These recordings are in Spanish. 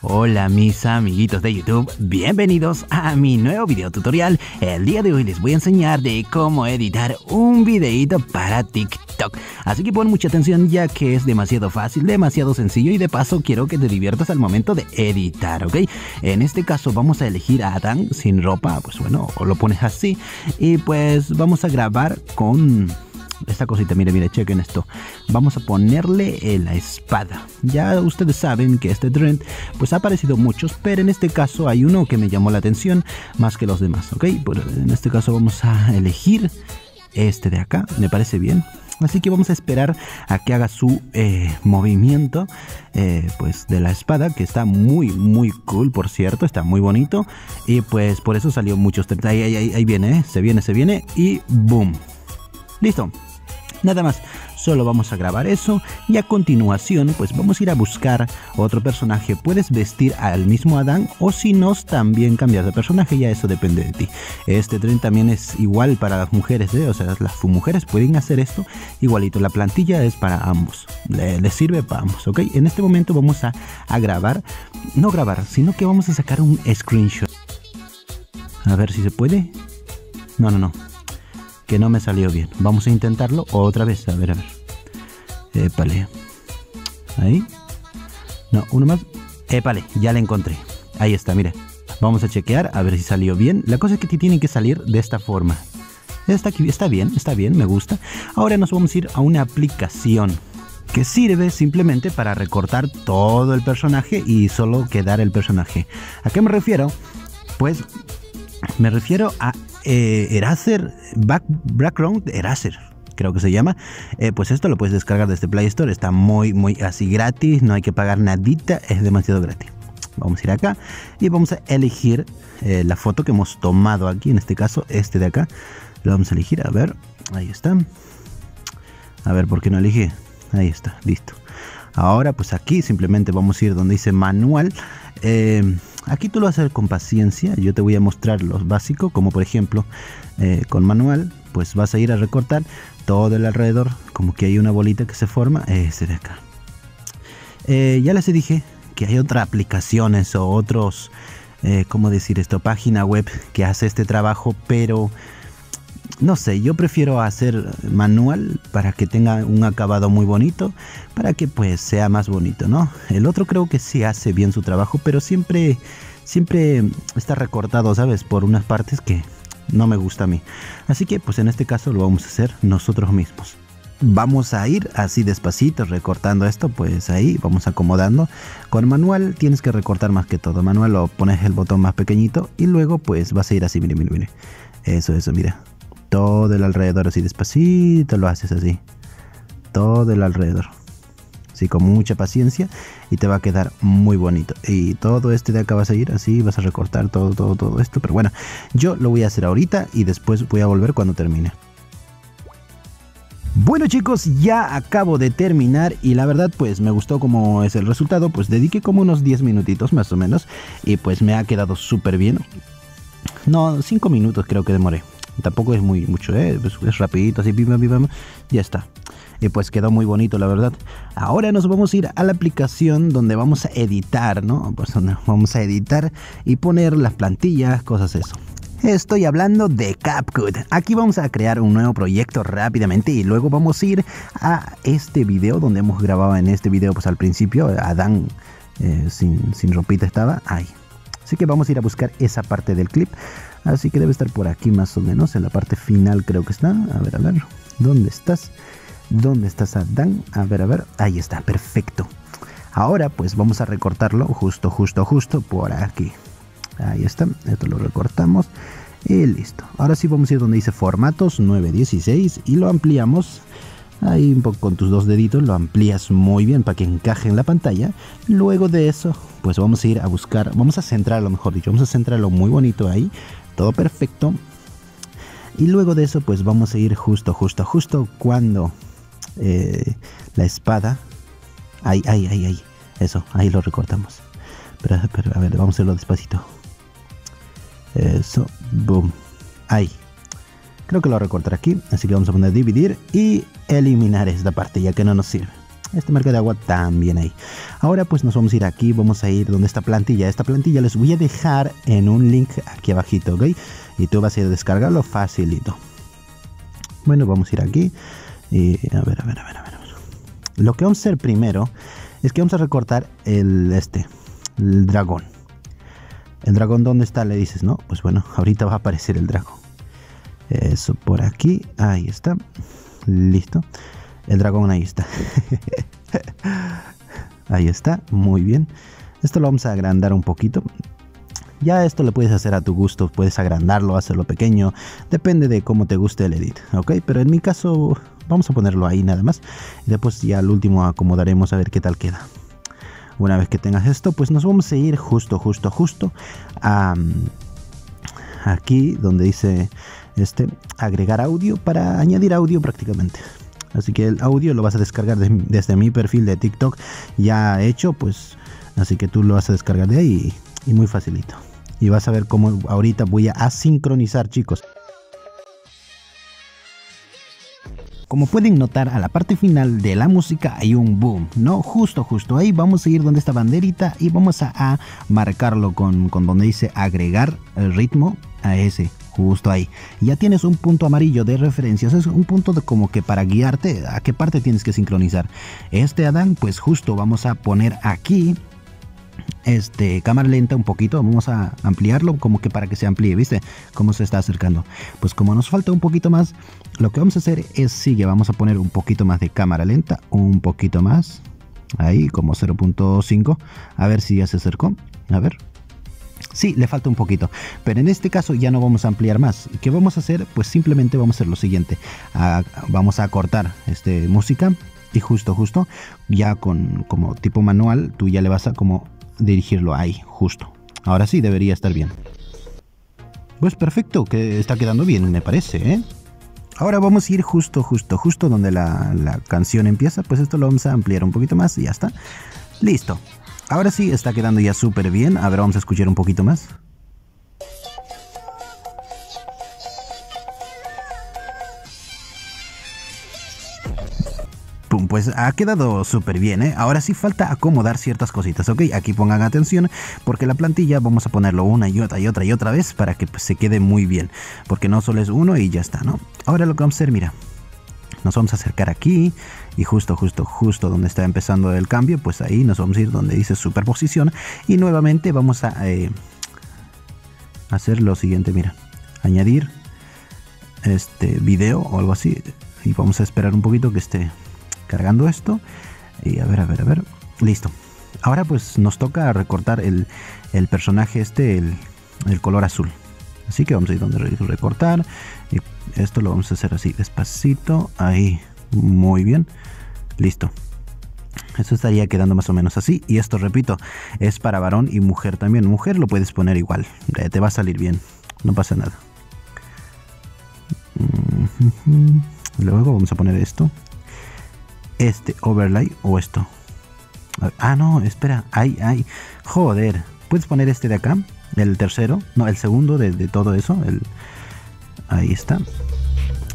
Hola mis amiguitos de YouTube, bienvenidos a mi nuevo video tutorial. El día de hoy les voy a enseñar de cómo editar un videito para TikTok. Así que pon mucha atención ya que es demasiado fácil, demasiado sencillo y de paso quiero que te diviertas al momento de editar, ¿ok? En este caso vamos a elegir a Adán sin ropa, pues bueno, o lo pones así y pues vamos a grabar con esta cosita, mire, mire, chequen esto. Vamos a ponerle la espada. Ya ustedes saben que este trend pues ha aparecido muchos, pero en este caso hay uno que me llamó la atención más que los demás, ¿ok? Pues en este caso vamos a elegir este de acá, me parece bien. Así que vamos a esperar a que haga su eh, movimiento eh, pues de la espada, que está muy, muy cool, por cierto, está muy bonito. Y pues por eso salió muchos... Ahí, ahí, ahí, viene, ¿eh? se viene, se viene y boom. Listo. Nada más, solo vamos a grabar eso y a continuación pues vamos a ir a buscar otro personaje. Puedes vestir al mismo Adán o si no también cambiar de personaje, ya eso depende de ti. Este tren también es igual para las mujeres, ¿eh? o sea, las mujeres pueden hacer esto igualito. La plantilla es para ambos, les sirve para ambos, ¿ok? En este momento vamos a grabar, no grabar, sino que vamos a sacar un screenshot. A ver si se puede. No, no, no que no me salió bien. Vamos a intentarlo otra vez. A ver, a ver. Épale. Ahí. No, uno más. Épale, ya la encontré. Ahí está, mire. Vamos a chequear a ver si salió bien. La cosa es que tiene que salir de esta forma. Está, aquí, está bien, está bien, me gusta. Ahora nos vamos a ir a una aplicación que sirve simplemente para recortar todo el personaje y solo quedar el personaje. ¿A qué me refiero? Pues me refiero a eh, Eraser, Background Eraser, creo que se llama. Eh, pues esto lo puedes descargar desde Play Store, está muy, muy así gratis, no hay que pagar nadita, es demasiado gratis. Vamos a ir acá y vamos a elegir eh, la foto que hemos tomado aquí, en este caso este de acá. Lo vamos a elegir, a ver, ahí está. A ver, ¿por qué no elegí? Ahí está, listo. Ahora pues aquí simplemente vamos a ir donde dice manual. Eh, Aquí tú lo vas a hacer con paciencia, yo te voy a mostrar los básicos, como por ejemplo eh, con manual, pues vas a ir a recortar todo el alrededor, como que hay una bolita que se forma, ese de acá. Eh, ya les dije que hay otras aplicaciones o otros, eh, ¿cómo decir esto? Página web que hace este trabajo, pero no sé, yo prefiero hacer manual para que tenga un acabado muy bonito, para que pues sea más bonito, ¿no? El otro creo que sí hace bien su trabajo, pero siempre, siempre está recortado, ¿sabes? Por unas partes que no me gusta a mí. Así que pues en este caso lo vamos a hacer nosotros mismos. Vamos a ir así despacito recortando esto, pues ahí vamos acomodando. Con manual tienes que recortar más que todo. Manual lo pones el botón más pequeñito y luego pues vas a ir así, mire, mire, mire. Eso, eso, mira todo el alrededor así despacito lo haces así. Todo el alrededor. Así con mucha paciencia y te va a quedar muy bonito. Y todo este de acá vas a ir así vas a recortar todo todo todo esto. Pero bueno yo lo voy a hacer ahorita y después voy a volver cuando termine. Bueno chicos, ya acabo de terminar y la verdad pues me gustó como es el resultado, pues dediqué como unos 10 minutitos más o menos y pues me ha quedado súper bien. No, 5 minutos creo que demoré. Tampoco es muy mucho, ¿eh? es, rapidito, así, viva, viva, ya está. Y pues quedó muy bonito, la verdad. Ahora nos vamos a ir a la aplicación donde vamos a editar, ¿no? Pues donde vamos a editar y poner las plantillas, cosas eso. Estoy hablando de CapCut. Aquí vamos a crear un nuevo proyecto rápidamente y luego vamos a ir a este video donde hemos grabado en este video, pues al principio, Adán eh, sin, sin ropita estaba ahí. Así que vamos a ir a buscar esa parte del clip. Así que debe estar por aquí más o menos, en la parte final creo que está. A ver, a ver, ¿dónde estás? ¿Dónde estás, Adán? A ver, a ver, ahí está, perfecto. Ahora pues vamos a recortarlo justo, justo, justo por aquí. Ahí está, esto lo recortamos y listo. Ahora sí vamos a ir donde dice formatos 916 y lo ampliamos. Ahí un poco con tus dos deditos lo amplías muy bien para que encaje en la pantalla. Luego de eso, pues vamos a ir a buscar, vamos a centrarlo, mejor dicho, vamos a centrarlo muy bonito ahí todo perfecto. Y luego de eso, pues vamos a ir justo, justo, justo cuando eh, la espada. Ahí, ahí, ahí, ahí. Eso, ahí lo recortamos. Pero, a ver, vamos a hacerlo despacito. Eso, boom. Ahí. Creo que lo recortaré aquí. Así que vamos a poner dividir y eliminar esta parte, ya que no nos sirve. Este marca de agua también ahí. Ahora pues nos vamos a ir aquí, vamos a ir donde está plantilla. Esta plantilla les voy a dejar en un link aquí abajito, ¿ok? Y tú vas a ir a descargarlo facilito. Bueno, vamos a ir aquí. Y a ver, a ver, a ver, a ver. Lo que vamos a hacer primero es que vamos a recortar el este, el dragón. El dragón, ¿dónde está? Le dices, ¿no? Pues bueno, ahorita va a aparecer el dragón. Eso por aquí, ahí está. Listo. El dragón ahí está. ahí está, muy bien. Esto lo vamos a agrandar un poquito. Ya esto lo puedes hacer a tu gusto, puedes agrandarlo, hacerlo pequeño, depende de cómo te guste el edit, ¿ok? Pero en mi caso vamos a ponerlo ahí nada más y después ya al último acomodaremos a ver qué tal queda. Una vez que tengas esto, pues nos vamos a ir justo, justo, justo a aquí donde dice este agregar audio para añadir audio prácticamente. Así que el audio lo vas a descargar desde mi perfil de TikTok ya hecho, pues así que tú lo vas a descargar de ahí y muy facilito y vas a ver cómo ahorita voy a asincronizar chicos. Como pueden notar a la parte final de la música hay un boom, ¿no? Justo, justo ahí vamos a ir donde está banderita y vamos a, marcarlo con, con, donde dice agregar el ritmo a ese, justo ahí. Ya tienes un punto amarillo de referencias, es un punto de como que para guiarte a qué parte tienes que sincronizar. Este Adán, pues justo vamos a poner aquí este, cámara lenta un poquito, vamos a ampliarlo como que para que se amplíe, ¿viste? Cómo se está acercando. Pues como nos falta un poquito más, lo que vamos a hacer es, sigue, vamos a poner un poquito más de cámara lenta, un poquito más, ahí como 0.5, a ver si ya se acercó, a ver. Sí, le falta un poquito, pero en este caso ya no vamos a ampliar más. ¿Qué vamos a hacer? Pues simplemente vamos a hacer lo siguiente. vamos a cortar este música y justo, justo, ya con como tipo manual, tú ya le vas a como dirigirlo ahí, justo. Ahora sí debería estar bien. Pues perfecto, que está quedando bien, me parece, ¿eh? Ahora vamos a ir justo, justo, justo donde la, la canción empieza. Pues esto lo vamos a ampliar un poquito más y ya está. Listo. Ahora sí está quedando ya súper bien. A ver, vamos a escuchar un poquito más. pues ha quedado súper bien, ¿eh? Ahora sí falta acomodar ciertas cositas, ¿ok? Aquí pongan atención porque la plantilla vamos a ponerlo una y otra y otra y otra vez para que pues, se quede muy bien. Porque no solo es uno y ya está, ¿no? Ahora lo que vamos a hacer, mira. Nos vamos a acercar aquí y justo, justo, justo donde está empezando el cambio, pues ahí nos vamos a ir donde dice superposición y nuevamente vamos a eh, hacer lo siguiente, mira, añadir este video o algo así y vamos a esperar un poquito que esté cargando esto. Y a ver, a ver, a ver. Listo. Ahora pues nos toca recortar el, personaje este, el, color azul. Así que vamos a ir donde recortar. Y esto lo vamos a hacer así, despacito. Ahí. Muy bien. Listo. Esto estaría quedando más o menos así. Y esto, repito, es para varón y mujer también. Mujer lo puedes poner igual. Eh, te va a salir bien. No pasa nada. Luego vamos a poner esto este overlay o esto. Ah, no, espera, ay, ay, joder. ¿Puedes poner este de acá? El tercero, no, el segundo de, todo eso. El, ahí está.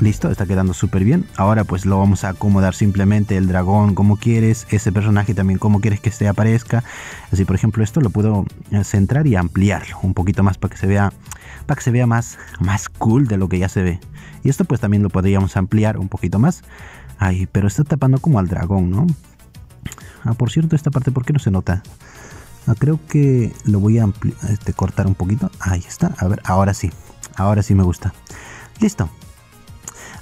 Listo, está quedando súper bien. Ahora pues lo vamos a acomodar simplemente el dragón como quieres, ese personaje también como quieres que se aparezca. Así por ejemplo esto lo puedo eh, centrar y ampliarlo un poquito más para que se vea para que se vea más más cool de lo que ya se ve. Y esto pues también lo podríamos ampliar un poquito más. Ay, pero está tapando como al dragón, ¿no? Ah, por cierto, esta parte, ¿por qué no se nota? Ah, creo que lo voy a este, cortar un poquito. Ahí está. A ver, ahora sí. Ahora sí me gusta. Listo.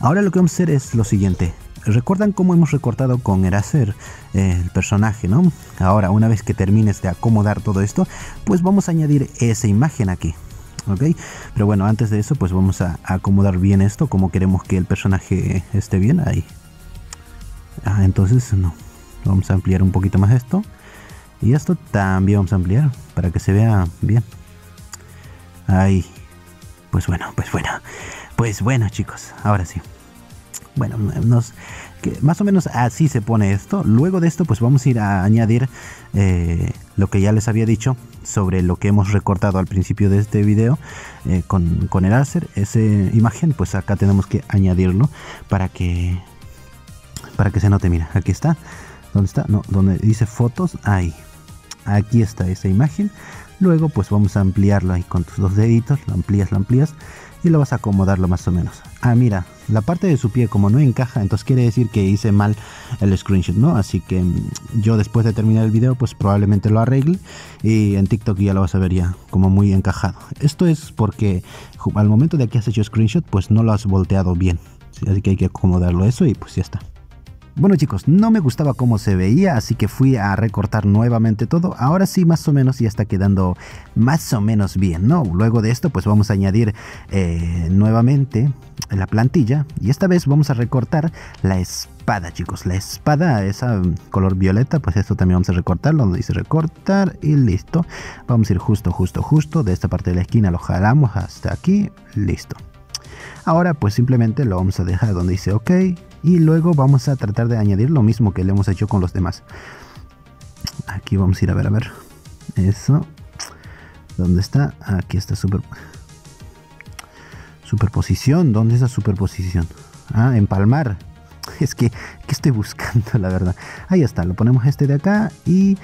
Ahora lo que vamos a hacer es lo siguiente. ¿Recuerdan cómo hemos recortado con Eraser eh, el personaje, no? Ahora, una vez que termines de acomodar todo esto, pues vamos a añadir esa imagen aquí. ¿Ok? Pero bueno, antes de eso, pues vamos a acomodar bien esto, como queremos que el personaje esté bien. Ahí, Ah, entonces no. Vamos a ampliar un poquito más esto. Y esto también vamos a ampliar para que se vea bien. Ahí. Pues bueno, pues bueno. Pues bueno, chicos. Ahora sí. Bueno, que más o menos así se pone esto. Luego de esto, pues vamos a ir a añadir eh, lo que ya les había dicho sobre lo que hemos recortado al principio de este video eh, con, con el láser. Esa imagen, pues acá tenemos que añadirlo para que para que se note, mira, aquí está, ¿Dónde está? No, donde dice fotos, ahí. Aquí está esa imagen. Luego pues vamos a ampliarlo ahí con tus dos deditos, lo amplías, lo amplías y lo vas a acomodarlo más o menos. Ah, mira, la parte de su pie como no encaja, entonces quiere decir que hice mal el screenshot, ¿no? Así que mm, yo después de terminar el video pues probablemente lo arregle y en TikTok ya lo vas a ver ya como muy encajado. Esto es porque al momento de que has hecho screenshot pues no lo has volteado bien, así que hay que acomodarlo eso y pues ya está. Bueno chicos, no me gustaba cómo se veía, así que fui a recortar nuevamente todo. Ahora sí, más o menos ya está quedando más o menos bien, ¿no? Luego de esto, pues vamos a añadir eh, nuevamente la plantilla. Y esta vez vamos a recortar la espada, chicos. La espada, esa color violeta, pues esto también vamos a recortarlo. Donde dice recortar y listo. Vamos a ir justo, justo, justo. De esta parte de la esquina lo jalamos hasta aquí. Listo. Ahora pues simplemente lo vamos a dejar donde dice OK y luego vamos a tratar de añadir lo mismo que le hemos hecho con los demás. Aquí vamos a ir a ver, a ver. Eso. ¿Dónde está? Aquí está super... Superposición. ¿Dónde es la superposición? Ah, empalmar. Es que, ¿qué estoy buscando, la verdad? Ahí está, lo ponemos este de acá y...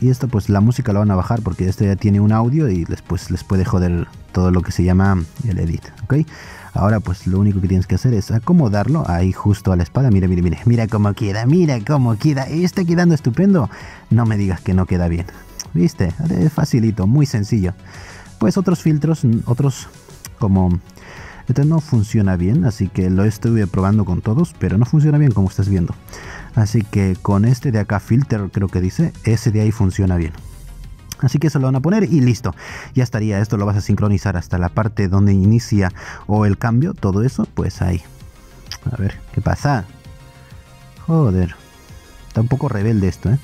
Y esto pues la música lo van a bajar porque este ya tiene un audio y después les puede joder todo lo que se llama el edit, ¿ok? Ahora pues lo único que tienes que hacer es acomodarlo ahí justo a la espada. Mira, mira, mira, mira cómo queda, mira cómo queda. Está quedando estupendo. No me digas que no queda bien. ¿Viste? Es facilito, muy sencillo. Pues otros filtros, otros como... Este no funciona bien, así que lo estuve probando con todos, pero no funciona bien como estás viendo. Así que con este de acá, filter creo que dice, ese de ahí funciona bien. Así que eso lo van a poner y listo. Ya estaría. Esto lo vas a sincronizar hasta la parte donde inicia o el cambio. Todo eso, pues ahí. A ver, ¿qué pasa? Joder. Está un poco rebelde esto, ¿eh?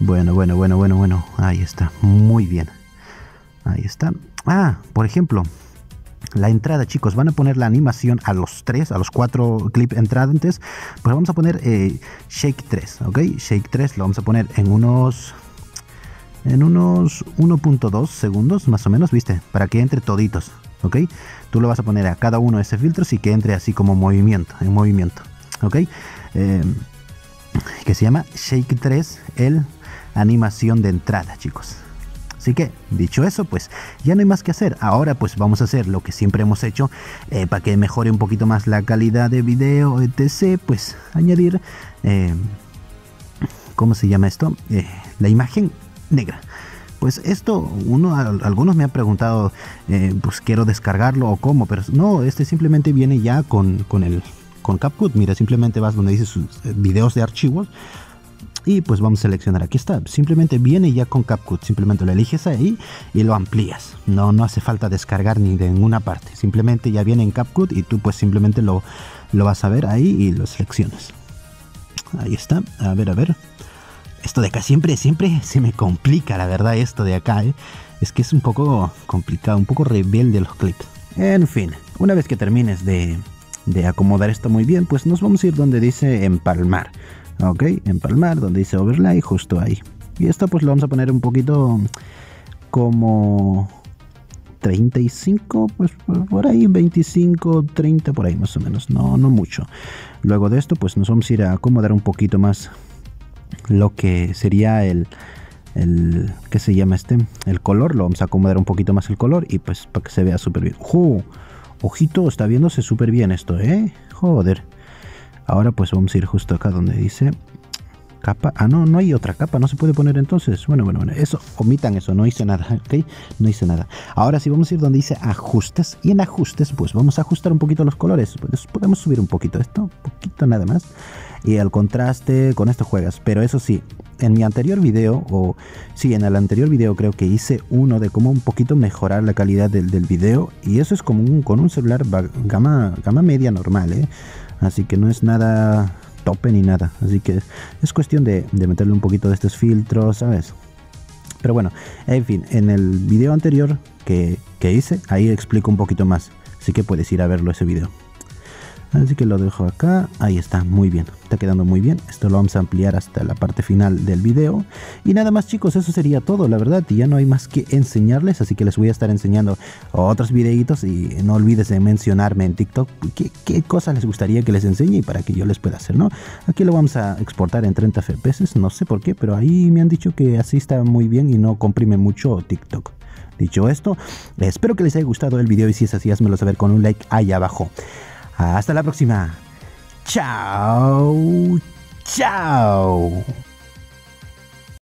Bueno, bueno, bueno, bueno, bueno. Ahí está. Muy bien. Ahí está. Ah, por ejemplo, la entrada, chicos, van a poner la animación a los tres, a los cuatro clip entrantes. Pues vamos a poner eh, Shake 3, ¿ok? Shake 3 lo vamos a poner en unos en unos 1.2 segundos más o menos, ¿viste? Para que entre toditos, ¿ok? Tú lo vas a poner a cada uno de ese filtros y que entre así como movimiento, en movimiento, ¿ok? Em, que se llama Shake 3, el animación de entrada, chicos. Así que, dicho eso, pues ya no hay más que hacer. Ahora pues vamos a hacer lo que siempre hemos hecho eh, para que mejore un poquito más la calidad de video, etc. Pues añadir, em, ¿cómo se llama esto? Eh, la imagen negra. Pues esto, uno, algunos me han preguntado, eh, pues quiero descargarlo o cómo, pero no, este simplemente viene ya con, con el con CapCut. Mira, simplemente vas donde dice sus eh, videos de archivos y pues vamos a seleccionar. Aquí está, simplemente viene ya con CapCut. Simplemente lo eliges ahí y lo amplías. No, no hace falta descargar ni de ninguna parte. Simplemente ya viene en CapCut y tú pues simplemente lo, lo vas a ver ahí y lo seleccionas. Ahí está. A ver, a ver esto de acá siempre, siempre se me complica, la verdad, esto de acá, ¿eh? Es que es un poco complicado, un poco rebelde los clips. En fin, una vez que termines de, de acomodar esto muy bien, pues nos vamos a ir donde dice empalmar. Ok, empalmar, donde dice overlay, justo ahí. Y esto pues lo vamos a poner un poquito como 35, pues por ahí 25, 30 por ahí más o menos, no, no mucho. Luego de esto pues nos vamos a ir a acomodar un poquito más lo que sería el, el ¿qué se llama este? El color, lo vamos a acomodar un poquito más el color y pues para que se vea súper bien. Ojito, está viéndose súper bien esto, ¿eh? Joder. Ahora pues vamos a ir justo acá donde dice capa. Ah, no, no hay otra capa, no se puede poner entonces. Bueno, bueno, bueno, eso, omitan eso, no hice nada, ¿ok? No hice nada. Ahora sí vamos a ir donde dice ajustes y en ajustes pues vamos a ajustar un poquito los colores. Pues podemos subir un poquito esto, un poquito nada más. Y el contraste, con esto juegas. Pero eso sí, en mi anterior video, o sí, en el anterior video creo que hice uno de cómo un poquito mejorar la calidad del, del video. Y eso es como un, con un celular gama, gama media normal, ¿eh? Así que no es nada tope ni nada. Así que es cuestión de, meterle un poquito de estos filtros, ¿sabes? Pero bueno, en fin, en el video anterior que, hice, ahí explico un poquito más. Así que puedes ir a verlo ese video. Así que lo dejo acá. Ahí está, muy bien. Está quedando muy bien. Esto lo vamos a ampliar hasta la parte final del video. Y nada más chicos, eso sería todo, la verdad. Y ya no hay más que enseñarles. Así que les voy a estar enseñando otros videitos. Y no olvides de mencionarme en TikTok qué, qué cosas les gustaría que les enseñe y para que yo les pueda hacer, ¿no? Aquí lo vamos a exportar en 30 FPS. No sé por qué, pero ahí me han dicho que así está muy bien y no comprime mucho TikTok. Dicho esto, espero que les haya gustado el video y si es así, házmelo saber con un like ahí abajo. Hasta la próxima. Chao. Chao.